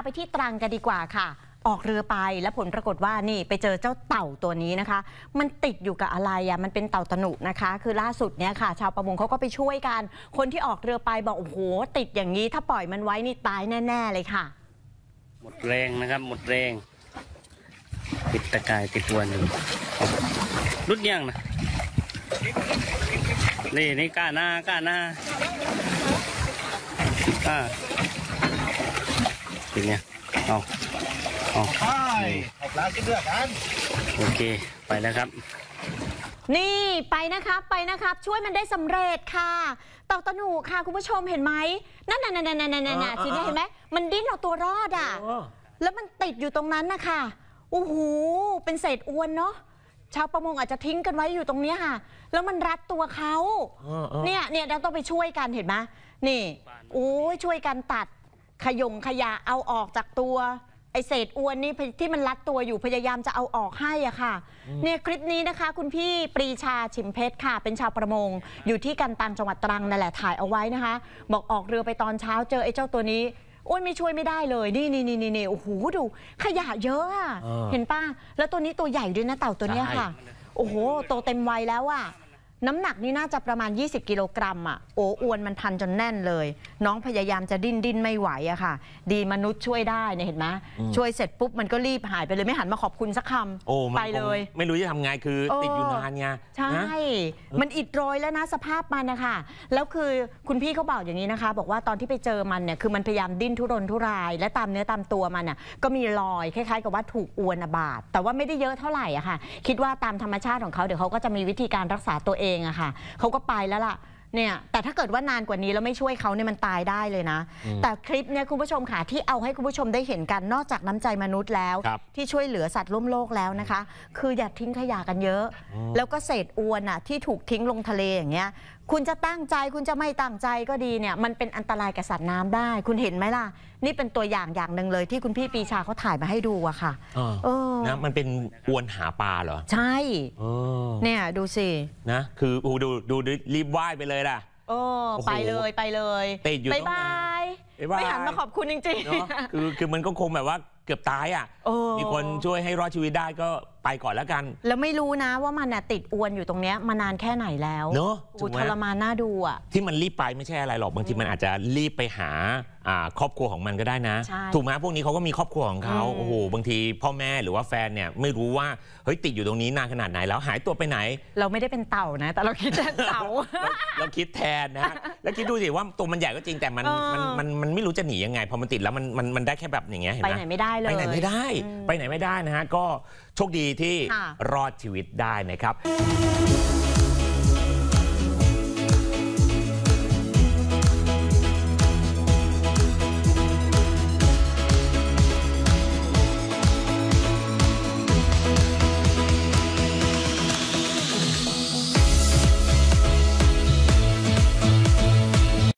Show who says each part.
Speaker 1: ไปที่ตรังกันดีกว่าค่ะ ออกเรือไปแล้วผลปรากฏว่านี่ไปเจอเจ้าเต่าตัวนี้นะคะ มันติดอยู่กับอะไรอะมันเป็นเต่าตะหนุนะคะ คือล่าสุดเนี่ยค่ะ ชาวประมงเขาก็ไปช่วยกัน คนที่ออกเรือไปบอกโอ้โหติดอย่างนี้ ถ้าปล่อยมันไว้นี่ตายแน่ ๆ เลยค่ะ
Speaker 2: หมดแรงนะครับ หมดแรงติดตะกายติดตัวหนึ่งรุดยังนะนี่นี่ก้าหน้าก้าหน้าอ่า เป็นไงเอาเอา
Speaker 3: ใช่ออกร้านกินเลือกกัน
Speaker 2: โอเค ไปแล้วครับ
Speaker 1: นี่ไปนะครับไปนะครับ ช่วยมันได้สำเร็จค่ะเต่าตะหนุค่ะคุณผู้ชมเห็นไหมนั่นน่ะนั่นน่ะนั่นน่ะนั่นน่ะทีนี้เห็นไหมมันดิ้นเอาตัวรอดอะแล้วมันติดอยู่ตรงนั้นนะคะโอ้โหเป็นเศษอวนเนาะชาวประมงอาจจะทิ้งกันไว้อยู่ตรงเนี้ยค่ะ แล้วมันรัดตัวเขา
Speaker 3: เออเออ
Speaker 1: เนี่ยเนี่ยเราต้องไปช่วยกันเห็นไหมนี่โอ้ยช่วยกันตัด ขยงขยะเอาออกจากตัวไอเศษอวนนี่ที่มันรัดตัวอยู่พยายามจะเอาออกให้อะค่ะเนี่ยคลิปนี้นะคะ คุณพี่ปรีชาชิมเพชรค่ะ เป็นชาวประมง อยู่ที่กันตังจังหวัดตรังนั่นแหละถ่ายเอาไว้นะคะ บอกออกเรือไปตอนเช้าเจอไอ้เจ้าตัวนี้โอ้ยไม่ช่วยไม่ได้เลยนี่นี่นี่นี่โอ้โหดู ขยะเยอะอะ
Speaker 3: เออ
Speaker 1: เห็นป้าแล้วตัวนี้ตัวใหญ่ด้วยนะเต่าตัวเนี้ยค่ะ โอ้โหโตเต็มวัยแล้วอะ น้ำหนักนี่น่าจะประมาณ 20 กิโลกรัมอะโอ้อวนมันพันจนแน่นเลย น้องพยายามจะดิ้นดิ้นไม่ไหวอะค่ะ ดีมนุษย์ช่วยได้เนี่ยเห็นไหมช่วยเสร็จปุ๊บมันก็รีบหายไปเลยไม่หันมาขอบคุณสักค
Speaker 3: โอ้ำมัน
Speaker 1: ไปเลย
Speaker 3: คงไม่รู้จะทำไงคือ
Speaker 1: เออ
Speaker 3: ติดอยู่นานไง
Speaker 1: ใช่
Speaker 3: นะ
Speaker 1: มันอิดโรยแล้วนะสภาพมันนะคะแล้วคือคุณพี่เขาบอกอย่างนี้นะคะ บอกว่าตอนที่ไปเจอมันเนี่ยคือมันพยายามดิ้นทุรนทุราย และตามเนื้อตามตัวมันน่ะก็มีรอยคล้ายๆ กับว่าถูกอวนบาดแต่ว่าไม่ได้เยอะเท่าไหร่อะค่ะ คิดว่าตามธรรมชาติของเขาเดี๋ยวเขาก็จะมีวิธีการรักษาตัวเองอะค่ะเขาก็ไปแล้วล่ะเนี่ยแต่ถ้าเกิดว่านานกว่านี้แล้วไม่ช่วยเขาเนี่ยมันตายได้เลยนะ แต่คลิปเนี่ยคุณผู้ชมค่ะที่เอาให้คุณผู้ชมได้เห็นกันนอกจากน้ำใจมนุษย์แล้ว
Speaker 3: ครับ
Speaker 1: ที่ช่วยเหลือสัตว์ร่วมโลกแล้วนะคะ คืออย่าทิ้งขยะกันเยอะ แล้วก็เศษอวนอะที่ถูกทิ้งลงทะเลอย่างเงี้ยคุณจะตั้งใจคุณจะไม่ตั้งใจก็ดีเนี่ยมันเป็นอันตรายกับสัตว์น้ำได้ คุณเห็นไหมล่ะ นี่เป็นตัวอย่างอย่างหนึ่งเลยที่คุณพี่ปีชาเขาถ่ายมาให้ดูอะค่ะ
Speaker 3: เออ
Speaker 1: เออ
Speaker 3: นะมันเป็นอวนหาปลาเหรอ
Speaker 1: ใช่
Speaker 3: เออ
Speaker 1: เนี่ยดูสิ
Speaker 3: นะ คือโอ้ดูดูดูรีบว่ายไปเลยล่ะ
Speaker 1: โอ้
Speaker 3: โอ้โห
Speaker 1: ไปเลยไปเลย
Speaker 3: ติดอยู่
Speaker 1: บาย
Speaker 3: ตรง
Speaker 1: บา
Speaker 3: นั้น
Speaker 1: ย
Speaker 3: บ๊ายบาย
Speaker 1: ไม่หันมาขอบคุณจริง
Speaker 3: เนาะคือคือมันก็คงแบบว่าเกือบตายอะ
Speaker 1: เออ
Speaker 3: มีคนช่วยให้รอดชีวิตได้ก็ ไปก่อนแล้วกัน
Speaker 1: ๆแล้วไม่รู้นะว่ามันน่ะติดอวนอยู่ตรงเนี้ยมานานแค่ไหนแล้ว
Speaker 3: เนอะ
Speaker 1: โอ้
Speaker 3: ถูกไหม
Speaker 1: ทรมานน่าดูอะ
Speaker 3: ที่มันรีบไปไม่ใช่อะไรหรอกบางทีมันอาจจะรีบไปหาอ่าครอบครัวของมันก็ได้นะ
Speaker 1: ใช่
Speaker 3: ถูกไหมพวกนี้เขาก็มีครอบครัวของเขา
Speaker 1: อืม
Speaker 3: โอ้โหบางทีพ่อแม่หรือว่าแฟนเนี่ยไม่รู้ว่าเฮ้ยติดอยู่ตรงนี้นานขนาดไหนแล้วหายตัวไปไหน
Speaker 1: เราไม่ได้เป็นเต่านะ แต่เราคิดเป็นเต่า
Speaker 3: เราเราคิดแทนนะแล้วคิดดูสิว่าตัวมันใหญ่ก็จริงแต่มัน
Speaker 1: เออ
Speaker 3: มันมันมันไม่รู้จะหนียังไงพอมันติดแล้วมันมันมันได้แค่แบบอย่างเงี้ยเห็น
Speaker 1: ไป
Speaker 3: ไหม
Speaker 1: ไหนไม่ได้เลย
Speaker 3: ไปไหนไม่ได้
Speaker 1: อืม
Speaker 3: ไปไหนไม่ได้นะฮะ ก็โชคดีที่
Speaker 1: ค่ะ
Speaker 3: รอดชีวิตได้นะครับ